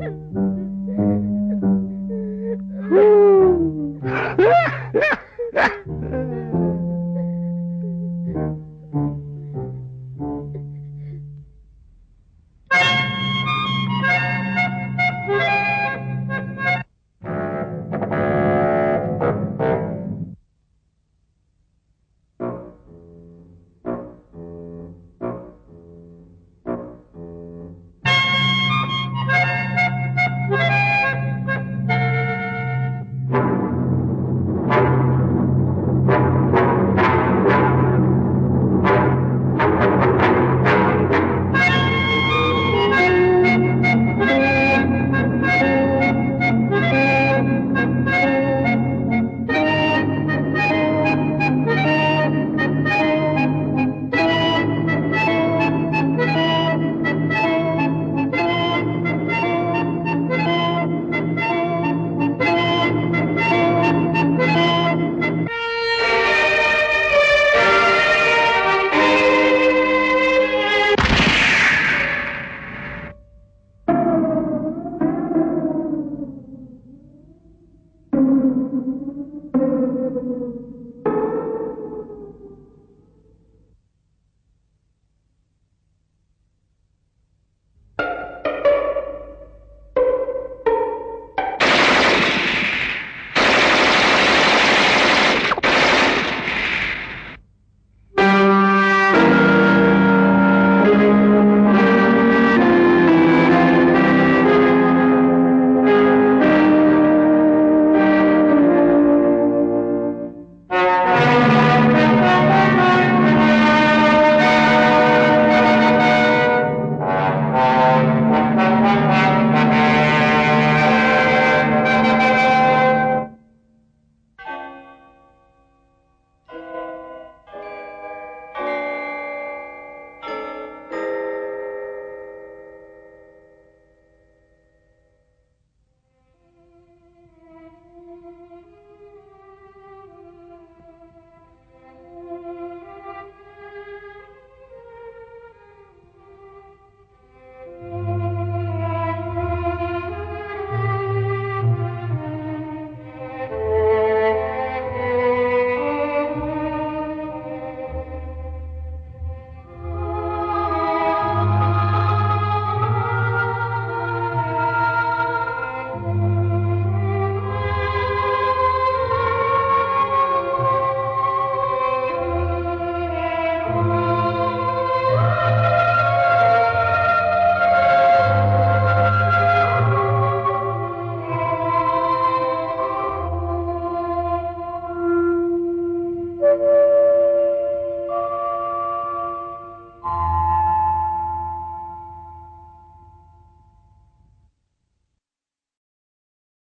Ha ha ha.